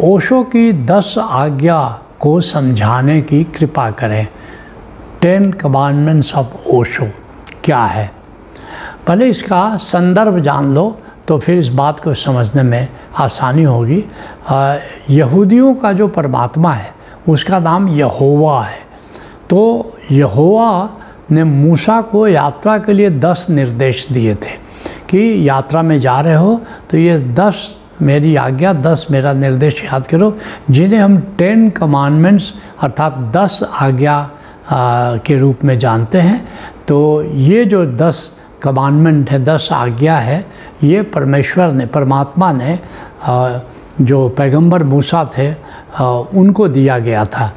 ओशो की दस आज्ञा को समझाने की कृपा करें। टेन कमांडमेंट्स ऑफ़ ओशो क्या है? पहले इसका संदर्भ जान लो तो फिर इस बात को समझने में आसानी होगी। यहूदियों का जो परमात्मा है, उसका नाम यहोवा है। तो यहोवा ने मूसा को यात्रा के लिए दस निर्देश दिए थे कि यात्रा में जा रहे हो तो ये दस मेरी आज्ञा दस मेरा निर्देश याद करो जिन्हें हम टेन कमांडमेंट्स अर्थात दस आज्ञा के रूप में जानते हैं। तो ये जो दस कमांडमेंट है दस आज्ञा है ये परमेश्वर ने परमात्मा ने आ, जो पैगंबर मूसा थे आ, उनको दिया गया था।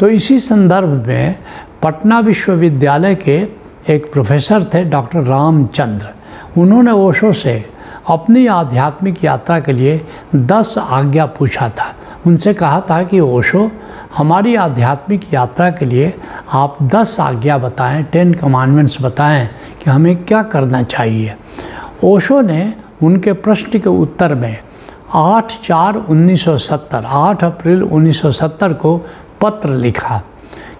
तो इसी संदर्भ में पटना विश्वविद्यालय के एक प्रोफेसर थे डॉक्टर रामचंद्र। उन्होंने ओशो से अपनी आध्यात्मिक यात्रा के लिए दस आज्ञा पूछा था। उनसे कहा था कि, ओशो, हमारी आध्यात्मिक यात्रा के लिए आप दस आज्ञा बताएँ, टेन कमांडमेंट्स बताएँ कि हमें क्या करना चाहिए। ओशो ने उनके प्रश्न के उत्तर में 8 चार 1970 8 अप्रैल 1970 को पत्र लिखा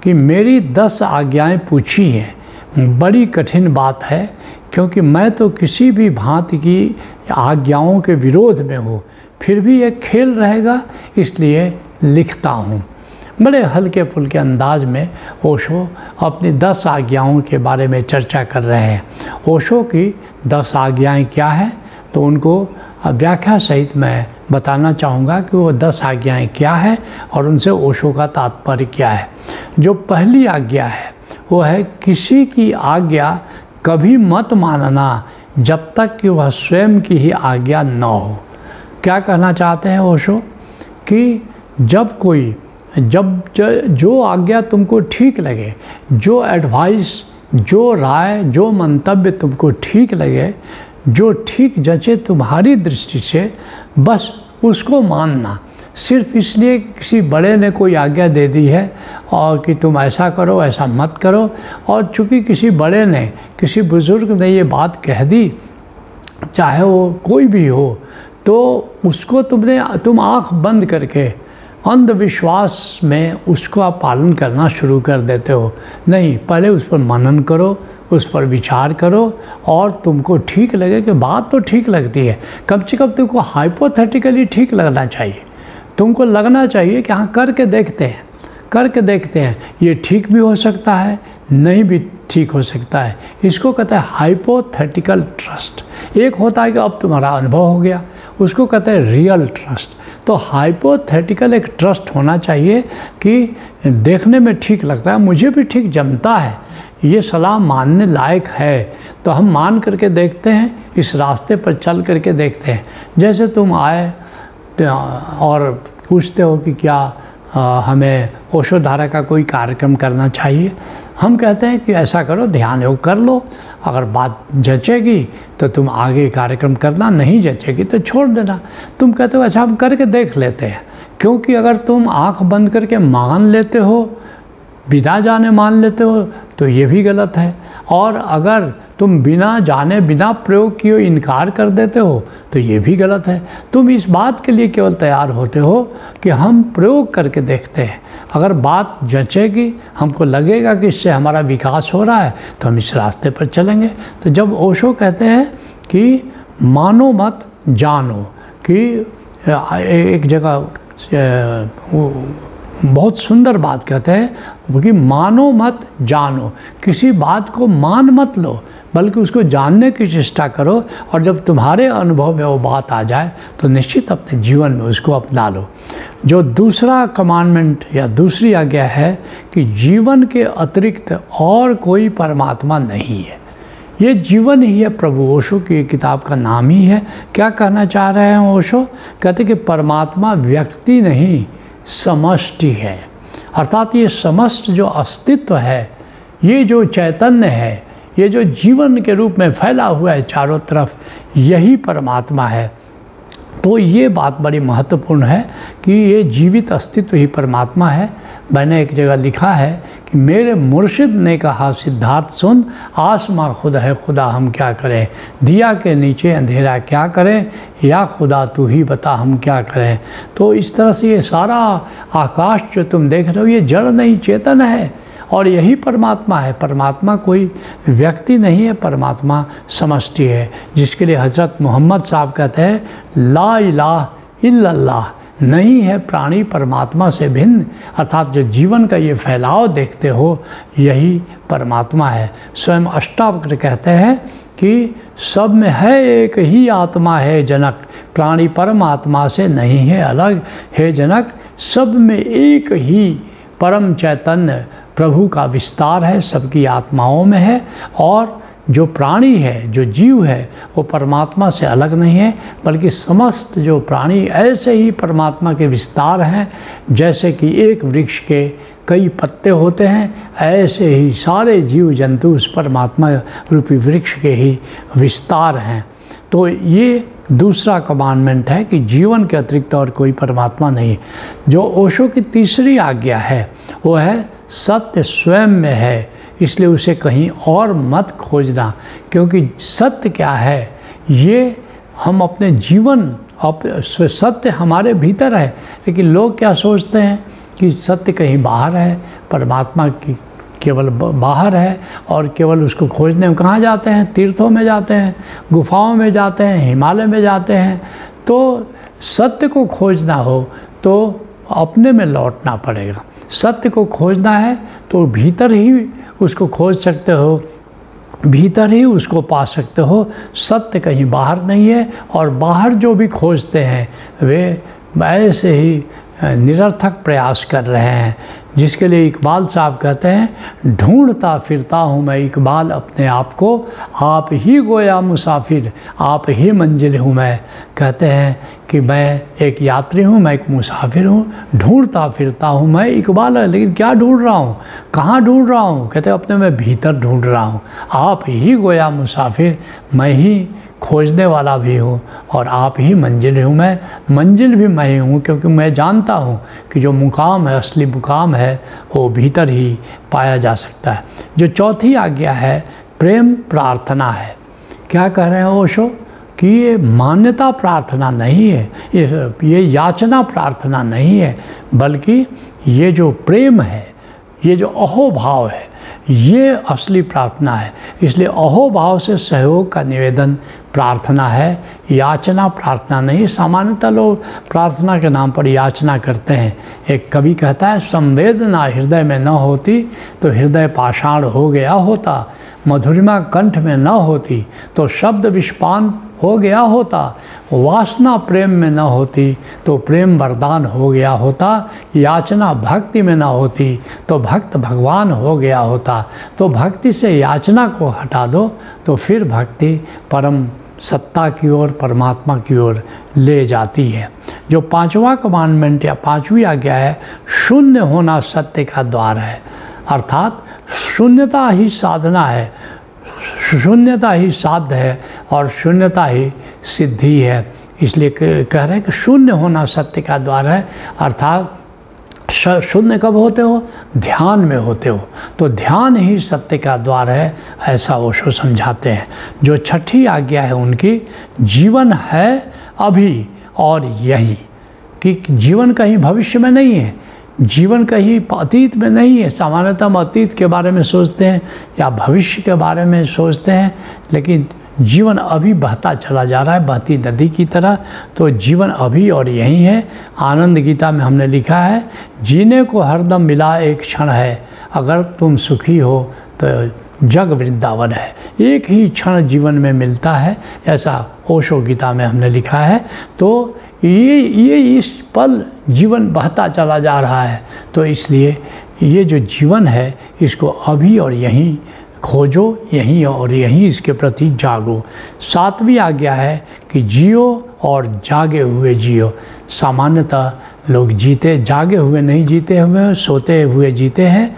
कि मेरी दस आज्ञाएँ पूछी हैं। बड़ी कठिन बात है, क्योंकि मैं तो किसी भी भांति की आज्ञाओं के विरोध में हूँ। फिर भी एक खेल रहेगा, इसलिए लिखता हूँ। बड़े हल्के फुल्के अंदाज में ओशो अपनी दस आज्ञाओं के बारे में चर्चा कर रहे हैं। ओशो की दस आज्ञाएँ क्या हैं? तो उनको व्याख्या सहित मैं बताना चाहूँगा कि वो दस आज्ञाएँ क्या है और उनसे ओशो का तात्पर्य क्या है। जो पहली आज्ञा है, वो है किसी की आज्ञा कभी मत मानना जब तक कि वह स्वयं की ही आज्ञा न हो। क्या कहना चाहते हैं ओशो? कि जब कोई, जब जो आज्ञा तुमको ठीक लगे, जो एडवाइस जो राय, जो मंतव्य तुमको ठीक लगे जो ठीक जचे तुम्हारी दृष्टि से, बस उसको मानना। सिर्फ़ इसलिए किसी बड़े ने कोई आज्ञा दे दी है, और कि तुम ऐसा करो, ऐसा मत करो। और चूँकि किसी बड़े ने, किसी बुज़ुर्ग ने ये बात कह दी, चाहे वो कोई भी हो तो उसको तुमने, तुम आँख बंद करके अंधविश्वास में उसको पालन करना शुरू कर देते हो। नहीं, पहले उस पर मनन करो उस पर विचार करो और तुमको ठीक लगे कि बात तो ठीक लगती है। कम से कम तुमको हाइपोथेटिकली ठीक लगना चाहिए। तुमको लगना चाहिए कि हाँ करके देखते हैं, करके देखते हैं, ये ठीक भी हो सकता है, नहीं भी ठीक हो सकता है। इसको कहते हैं हाइपोथेटिकल ट्रस्ट एक होता है कि अब तुम्हारा अनुभव हो गया, उसको कहते हैं रियल ट्रस्ट तो हाइपोथेटिकल एक ट्रस्ट होना चाहिए कि देखने में ठीक लगता है, मुझे भी ठीक जमता है। ये सलाह मानने लायक है। तो हम मान करके देखते हैं इस रास्ते पर चल करके देखते हैं। जैसे तुम आए और पूछते हो कि क्या आ, हमें ओशो धारा का कोई कार्यक्रम करना चाहिए? हम कहते हैं कि ऐसा करो ध्यान योग कर लो। अगर बात जचेगी तो तुम आगे कार्यक्रम करना नहीं जचेगी तो छोड़ देना। तुम कहते हो अच्छा हम करके देख लेते हैं। क्योंकि अगर तुम आँख बंद करके मान लेते हो बिना जाने मान लेते हो तो ये भी गलत है। और अगर तुम बिना जाने, बिना प्रयोग किए इनकार कर देते हो तो ये भी गलत है। तुम इस बात के लिए केवल तैयार होते हो कि हम प्रयोग करके देखते हैं। अगर बात जचेगी, हमको लगेगा कि इससे हमारा विकास हो रहा है तो हम इस रास्ते पर चलेंगे। तो जब ओशो कहते हैं कि मानो मत, जानो कि एक जगह बहुत सुंदर बात कहते हैं वो कि मानो मत, जानो। किसी बात को मान मत लो, बल्कि उसको जानने की चेष्टा करो, और जब तुम्हारे अनुभव में वो बात आ जाए तो निश्चित अपने जीवन में उसको अपना लो। जो दूसरा कमांडमेंट या दूसरी आज्ञा है कि जीवन के अतिरिक्त और कोई परमात्मा नहीं है। ये जीवन ही है प्रभु ओशो की किताब का नाम ही है। क्या कहना चाह रहे हैं ओशो? कहते कि परमात्मा व्यक्ति नहीं समष्टि है। अर्थात ये समस्त जो अस्तित्व है, ये जो चैतन्य है, ये जो जीवन के रूप में फैला हुआ है चारों तरफ़, यही परमात्मा है। तो ये बात बड़ी महत्वपूर्ण है कि ये जीवित अस्तित्व ही परमात्मा है। मैंने एक जगह लिखा है कि मेरे मुर्शिद ने कहा, सिद्धार्थ सुन आसमां खुद है, खुदा हम क्या करें? दिया के नीचे अंधेरा क्या करें? या खुदा तू ही बता हम क्या करें? तो इस तरह से ये सारा आकाश जो तुम देख रहे हो, ये जड़ नहीं, चेतन है। और यही परमात्मा है। परमात्मा कोई व्यक्ति नहीं है, परमात्मा समष्टि है, जिसके लिए हज़रत मोहम्मद साहब कहते हैं, ला इलाह इल्लल्लाह। नहीं है प्राणी परमात्मा से भिन्न, अर्थात जो जीवन का ये फैलाव देखते हो, यही परमात्मा है। स्वयं अष्टावक्र कहते हैं कि सब में है एक ही आत्मा है जनक। प्राणी परमात्मा से नहीं है अलग। है जनक, सब में एक ही परम चैतन्य प्रभु का विस्तार है, सबकी आत्माओं में है और जो प्राणी है, जो जीव है, वो परमात्मा से अलग नहीं है, बल्कि समस्त जो प्राणी ऐसे ही परमात्मा के विस्तार हैं, जैसे कि एक वृक्ष के कई पत्ते होते हैं, ऐसे ही सारे जीव जंतु उस परमात्मा रूपी वृक्ष के ही विस्तार हैं। तो ये दूसरा कमांडमेंट है कि जीवन के अतिरिक्त और कोई परमात्मा नहीं। जो ओशो की तीसरी आज्ञा है, वो है, सत्य स्वयं में है, इसलिए उसे कहीं और मत खोजना, क्योंकि सत्य क्या है? ये हम अपने जीवन, अप सत्य हमारे भीतर है, लेकिन लोग क्या सोचते हैं कि सत्य कहीं बाहर है? परमात्मा की केवल बाहर है और केवल उसको खोजने में कहाँ जाते हैं? तीर्थों में जाते हैं, गुफाओं में जाते हैं, हिमालय में जाते हैं। तो सत्य को खोजना हो तो अपने में लौटना पड़ेगा। सत्य को खोजना है तो भीतर ही उसको खोज सकते हो, भीतर ही उसको पा सकते हो। सत्य कहीं बाहर नहीं है और बाहर जो भी खोजते हैं, वे ऐसे ही निरर्थक प्रयास कर रहे हैं। जिसके लिए इकबाल साहब कहते हैं, ढूंढता फिरता हूँ मैं इकबाल अपने आप को, आप ही गोया मुसाफिर, आप ही मंजिल हूँ मैं। कहते हैं कि मैं एक यात्री हूँ, मैं एक मुसाफिर हूँ, ढूंढता फिरता हूँ मैं इकबाल है लेकिन क्या ढूंढ रहा हूँ? कहाँ ढूंढ रहा हूँ? कहते हैं, अपने मैं भीतर ढूंढ रहा हूँ। आप ही गोया मुसाफिर, मैं ही खोजने वाला भी हूँ और आप ही मंजिल हूँ। मैं मंजिल भी मैं ही हूँ क्योंकि मैं जानता हूँ कि जो मुकाम है, असली मुकाम है, वो भीतर ही पाया जा सकता है। जो चौथी आज्ञा है, प्रेम प्रार्थना है। क्या कह रहे हैं ओशो? कि ये मान्यता प्रार्थना नहीं है, ये ये याचना प्रार्थना नहीं है, बल्कि ये जो प्रेम है, ये जो अहोभाव है ये असली प्रार्थना है। इसलिए अहोभाव से सहयोग का निवेदन, प्रार्थना है। याचना प्रार्थना नहीं, सामान्यतः लोग प्रार्थना के नाम पर याचना करते हैं। एक कवि कहता है, संवेदना हृदय में न होती तो हृदय पाषाण हो गया होता। मधुरिमा कंठ में न होती तो शब्द विष्पान हो गया होता। वासना प्रेम में न होती तो प्रेम वरदान हो गया होता। याचना भक्ति में न होती तो भक्त भगवान हो गया होता। तो भक्ति से याचना को हटा दो तो फिर भक्ति परम सत्ता की ओर, परमात्मा की ओर ले जाती है। जो पांचवा कमांडमेंट या पांचवी आज्ञा है, शून्य होना सत्य का द्वार है। अर्थात शून्यता ही साधना है, शून्यता ही साध्य है। और शून्यता ही सिद्धि है। इसलिए कह रहे हैं कि शून्य होना सत्य का द्वार है, अर्थात शून्य कब होते हो? ध्यान में होते हो। तो ध्यान ही सत्य का द्वार है, ऐसा ओशो समझाते हैं। जो छठी आज्ञा है उनकी, जीवन है अभी और यही। कि जीवन कहीं भविष्य में नहीं है, जीवन कहीं अतीत में नहीं है। सामान्यतः हम अतीत के बारे में सोचते हैं या भविष्य के बारे में सोचते हैं, लेकिन जीवन अभी बहता चला जा रहा है, बहती नदी की तरह। तो जीवन अभी और यही है। आनंद गीता में हमने लिखा है, जीने को हरदम मिला एक क्षण है, अगर तुम सुखी हो तो जग वृंदावन है। एक ही क्षण जीवन में मिलता है, ऐसा ओशो गीता में हमने लिखा है। तो ये ये इस पल जीवन बहता चला जा रहा है। तो इसलिए ये जो जीवन है, इसको अभी और यहीं खोजो, यहीं और यहीं इसके प्रति जागो। सातवीं आज्ञा है कि जियो और जागे हुए जियो। सामान्यतः लोग जीते, जागे हुए नहीं जीते हुए, सोते हुए जीते हैं।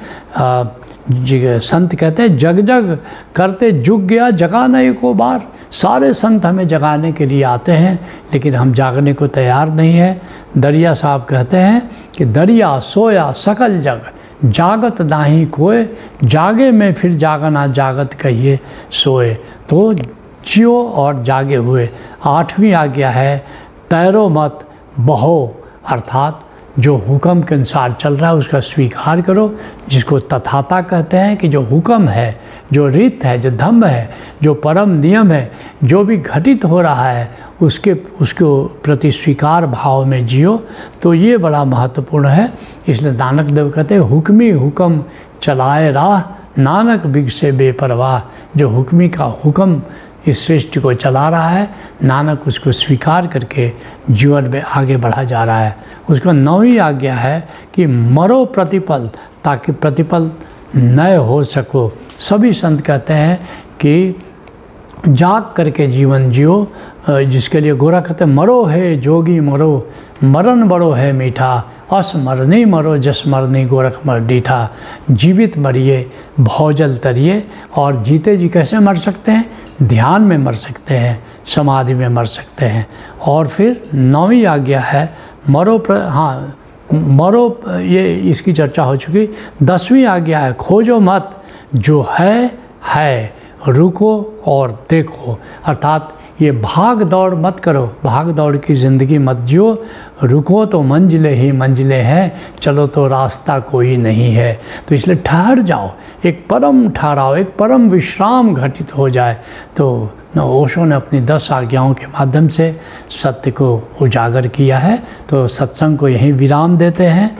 संत कहते हैं, जग जग करते जुग गया, जगा नहीं को बार। सारे संत हमें जगाने के लिए आते हैं, लेकिन हम जागने को तैयार नहीं है। दरिया साहब कहते हैं कि दरिया, सोया, सकल जग। जागत दाही कोय जागे में फिर जागना जागत कहिए, सोए। तो जियो और जागे हुए। आठवीं आज्ञा है, तैरो मत, बहो। अर्थात जो हुक्म के अनुसार चल रहा है, उसका स्वीकार करो, जिसको तथाता कहते हैं कि जो हुक्म है जो रीत है, जो धम्म है, जो परम नियम है, जो भी घटित हो रहा है, उसके, उसको प्रति स्वीकार भाव में जियो। तो ये बड़ा महत्वपूर्ण है। इसलिए नानक देव कहते हैं, हुक्मी हुक्म चलाए राह, नानक बिग से बेपरवाह। जो हुक्मी का हुक्म इस सृष्टि को चला रहा है, नानक उसको स्वीकार करके जीवन में आगे बढ़ा जा रहा है। उसका नौवीं आज्ञा है कि मरो प्रतिपल, ताकि प्रतिपल नए हो सको। सभी संत कहते हैं कि जाग करके जीवन जियो जिसके लिए गोरा कहते मरो है जोगी, मरो, मरण बड़ो है मीठा, अस मरनी मरो, जस मरनी गोरख मर डीठा, जीवित मरिए, भौजल तरिए, और जीते जी कैसे मर सकते हैं? ध्यान में मर सकते हैं, समाधि में मर सकते हैं। और फिर नौवीं आज्ञा है, मरो प्र हाँ मरो, ये इसकी चर्चा हो चुकी, दसवीं आज्ञा है, खोजो मत जो है है। रुको और देखो। अर्थात ये भाग दौड़ मत करो। भाग दौड़ की ज़िंदगी मत जियो। रुको तो मंजिले ही मंजिले हैं। चलो तो रास्ता कोई नहीं है। तो इसलिए ठहर जाओ। एक परम ठहराओ एक परम विश्राम घटित हो जाए। तो न ओशो ने अपनी दस आज्ञाओं के माध्यम से सत्य को उजागर किया है। तो सत्संग को यहीं विराम देते हैं।